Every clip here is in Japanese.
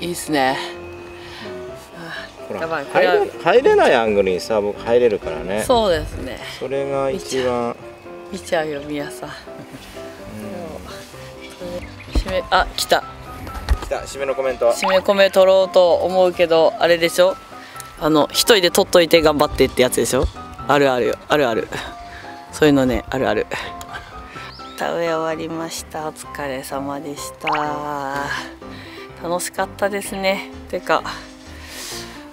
ですね。ほらやばいこれは入れ入れないアングルにさ僕入れるからね。そうですね。それが一番。見ちゃうよ宮さん、締めあ来た。来た。締めのコメント。締め込め取ろうと思うけどあれでしょ？あの一人で取っといて頑張ってってやつでしょ？あるあるよあるある。そういうのねあるある田植え終わりました。お疲れ様でした。楽しかったですね。てか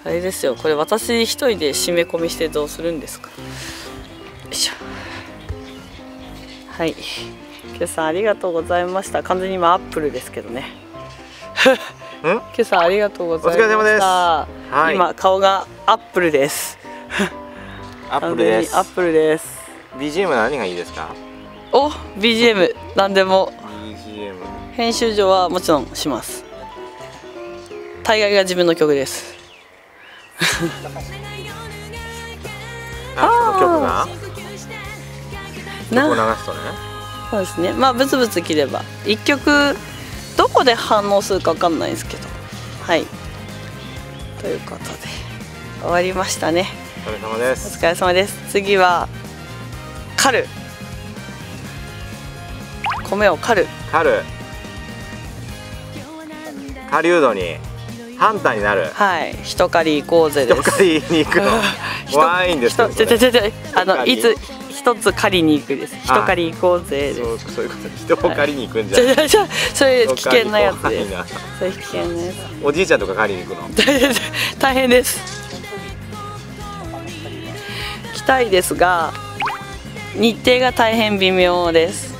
あれですよ。これ私一人で締め込みしてどうするんですか？よいしょ。はい。今朝ありがとうございました。完全に今アップルですけどね。ん？今朝ありがとうございました。今顔がアップルです。アップルです。アップルです。BGM 何がいいですか？お BGM 何でも。BGM 編集上はもちろんします。大概が自分の曲です。あその曲が？な曲を流すとね。そうですね。まあブツブツ切れば。一曲どこで反応するかわかんないですけど。はい。ということで終わりましたね。お疲れ様でおす疲れ様です。次は狩る米を狩る。狩る。狩人にハンターになる。はい。一狩り行こうぜです。人狩りに行くの。人ワインですよ人ちょちょちょあのいつ一つ狩りに行くです。一狩り行こうぜそうそういうこと人を狩りに行くんじゃ。ちんょちょちょそれ危険なやつです。それ危険なやつおじいちゃんとか狩りに行くの？大変です。来たいですが日程が大変微妙です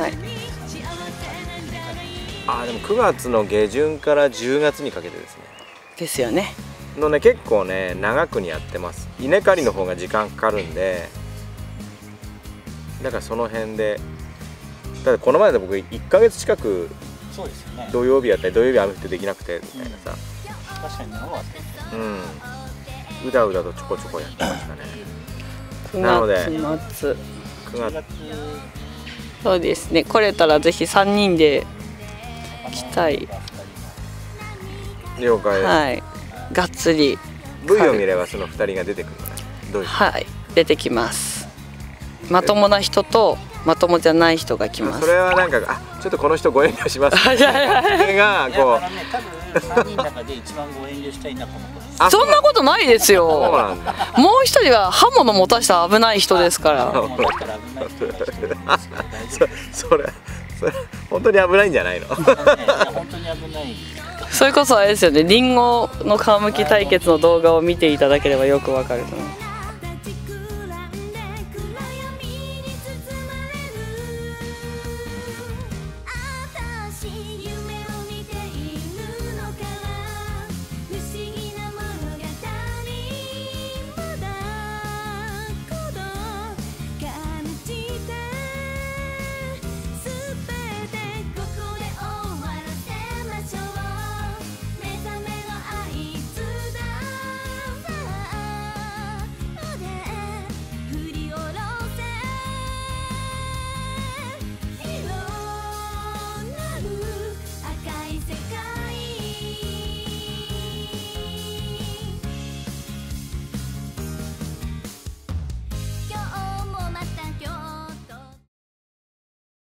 はい。あでも9月の下旬から10月にかけてですね。ですよね。のね結構ね長くにやってます。稲刈りの方が時間かかるんで。だからその辺で。だってこの前で僕1ヶ月近くそうですよね。土曜日やったり土曜日雨降ってできなくてみたいなさ。確かに長かった。うん。うだうだとちょこちょこやってましたね。9なので月末9 10月月そうですね。来れたらぜひ3人で来たい。了解。はい。がっつり。V を見ればその2人が出てくるのね。どういう？はい。出てきます。まともな人とまともじゃない人が来ます。それはなんかあちょっとこの人ご遠慮します いやいやそれがこう3人の中で一番ご遠慮したいのはこの子そんなことないですよ。もう一人は刃物持たした危ない人ですから。そそれそれ本当に危ないんじゃないの？本当に危ないそれこそあれですよね。リンゴの皮むき対決の動画を見ていただければよくわかると思う